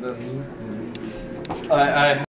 this. I, I